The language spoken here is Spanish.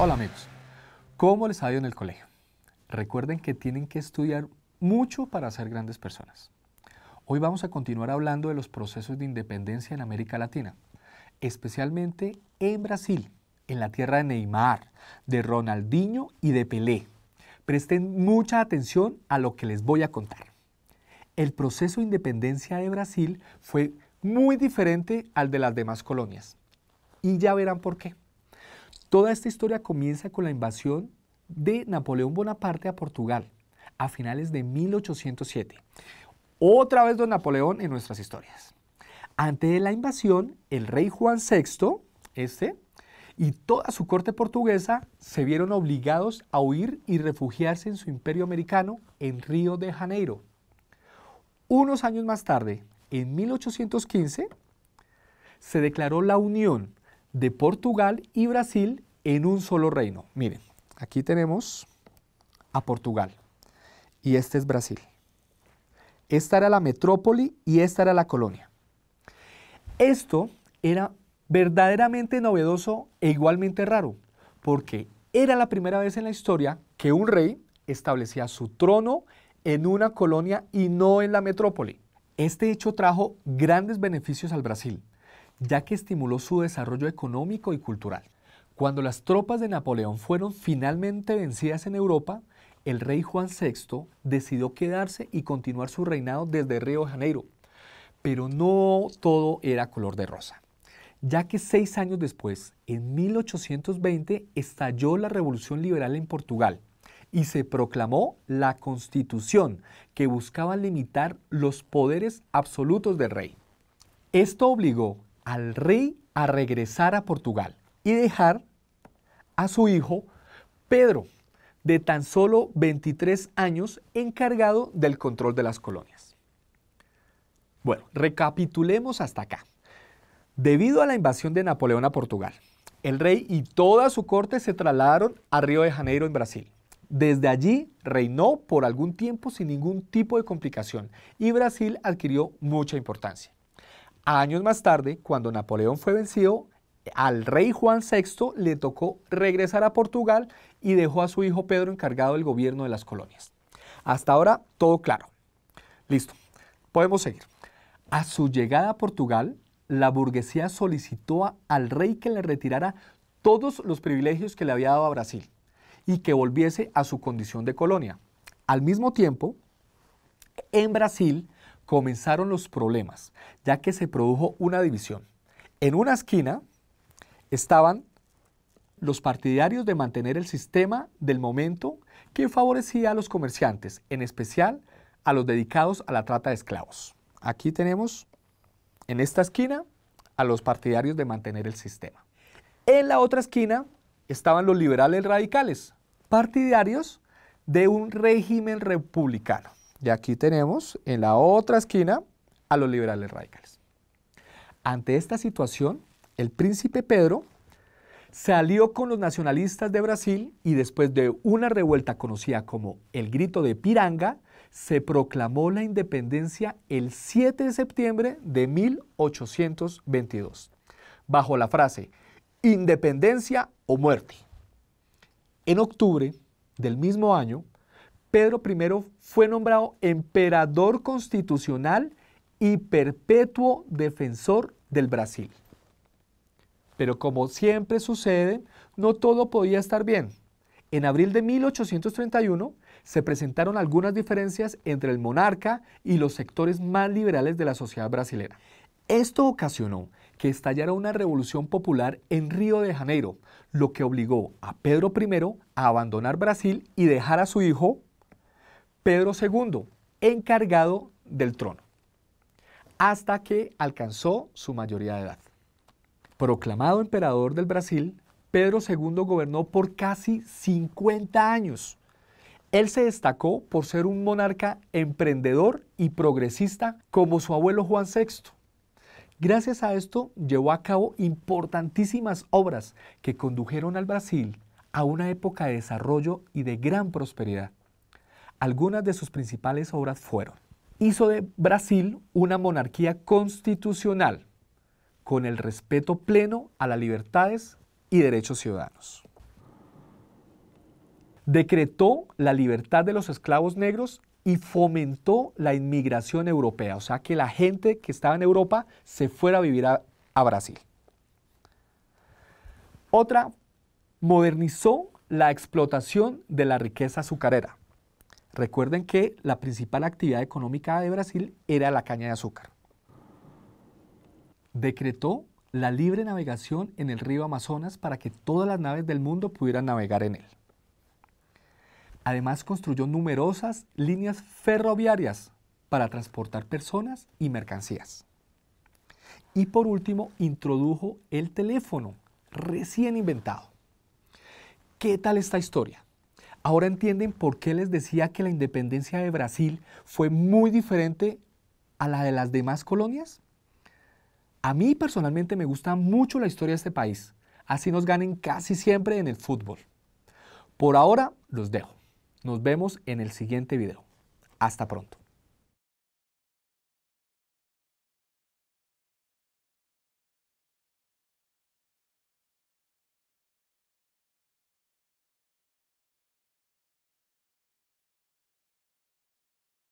Hola amigos, ¿cómo les ha ido en el colegio? Recuerden que tienen que estudiar mucho para ser grandes personas. Hoy vamos a continuar hablando de los procesos de independencia en América Latina, especialmente en Brasil, en la tierra de Neymar, de Ronaldinho y de Pelé. Presten mucha atención a lo que les voy a contar. El proceso de independencia de Brasil fue muy diferente al de las demás colonias. Y ya verán por qué. Toda esta historia comienza con la invasión de Napoleón Bonaparte a Portugal a finales de 1807. Otra vez don Napoleón en nuestras historias. Ante la invasión, el rey Juan VI, este, y toda su corte portuguesa se vieron obligados a huir y refugiarse en su imperio americano en Río de Janeiro. Unos años más tarde, en 1815, se declaró la unión de Portugal y Brasil en un solo reino. Miren, aquí tenemos a Portugal y este es Brasil. Esta era la metrópoli y esta era la colonia. Esto era verdaderamente novedoso e igualmente raro, porque era la primera vez en la historia que un rey establecía su trono en una colonia y no en la metrópoli. Este hecho trajo grandes beneficios al Brasil, ya que estimuló su desarrollo económico y cultural. Cuando las tropas de Napoleón fueron finalmente vencidas en Europa, el rey Juan VI decidió quedarse y continuar su reinado desde Río de Janeiro. Pero no todo era color de rosa, ya que seis años después, en 1820, estalló la Revolución Liberal en Portugal y se proclamó la Constitución que buscaba limitar los poderes absolutos del rey. Esto obligó al rey a regresar a Portugal y dejar a su hijo Pedro, de tan solo 23 años, encargado del control de las colonias. Bueno, recapitulemos hasta acá. Debido a la invasión de Napoleón a Portugal, el rey y toda su corte se trasladaron a Río de Janeiro, en Brasil. Desde allí reinó por algún tiempo sin ningún tipo de complicación y Brasil adquirió mucha importancia. Años más tarde, cuando Napoleón fue vencido, al rey Juan VI le tocó regresar a Portugal y dejó a su hijo Pedro encargado del gobierno de las colonias. Hasta ahora, todo claro. Listo, podemos seguir. A su llegada a Portugal, la burguesía solicitó al rey que le retirara todos los privilegios que le había dado a Brasil y que volviese a su condición de colonia. Al mismo tiempo, en Brasil comenzaron los problemas, ya que se produjo una división. En una esquina estaban los partidarios de mantener el sistema del momento que favorecía a los comerciantes, en especial a los dedicados a la trata de esclavos. Aquí tenemos en esta esquina a los partidarios de mantener el sistema. En la otra esquina estaban los liberales radicales, partidarios de un régimen republicano. Y aquí tenemos en la otra esquina a los liberales radicales. Ante esta situación, el príncipe Pedro se alió con los nacionalistas de Brasil y después de una revuelta conocida como el Grito de Piranga, se proclamó la independencia el 7 de septiembre de 1822, bajo la frase Independencia o muerte. En octubre del mismo año, Pedro I fue nombrado emperador constitucional y perpetuo defensor del Brasil. Pero como siempre sucede, no todo podía estar bien. En abril de 1831 se presentaron algunas diferencias entre el monarca y los sectores más liberales de la sociedad brasileña. Esto ocasionó que estallara una revolución popular en Río de Janeiro, lo que obligó a Pedro I a abandonar Brasil y dejar a su hijo, Pedro II, encargado del trono, hasta que alcanzó su mayoría de edad. Proclamado emperador del Brasil, Pedro II gobernó por casi 50 años. Él se destacó por ser un monarca emprendedor y progresista como su abuelo Juan VI. Gracias a esto llevó a cabo importantísimas obras que condujeron al Brasil a una época de desarrollo y de gran prosperidad. Algunas de sus principales obras fueron, hizo de Brasil una monarquía constitucional con el respeto pleno a las libertades y derechos ciudadanos. decretó la libertad de los esclavos negros y fomentó la inmigración europea, o sea que la gente que estaba en Europa se fuera a vivir a, a Brasil. Otra, modernizó la explotación de la riqueza azucarera. Recuerden que la principal actividad económica de Brasil era la caña de azúcar. Decretó la libre navegación en el río Amazonas para que todas las naves del mundo pudieran navegar en él. Además construyó numerosas líneas ferroviarias para transportar personas y mercancías. Y por último, introdujo el teléfono recién inventado. ¿Qué tal esta historia? Ahora entienden por qué les decía que la independencia de Brasil fue muy diferente a la de las demás colonias. A mí personalmente me gusta mucho la historia de este país. Así nos ganen casi siempre en el fútbol. Por ahora los dejo. Nos vemos en el siguiente video. Hasta pronto.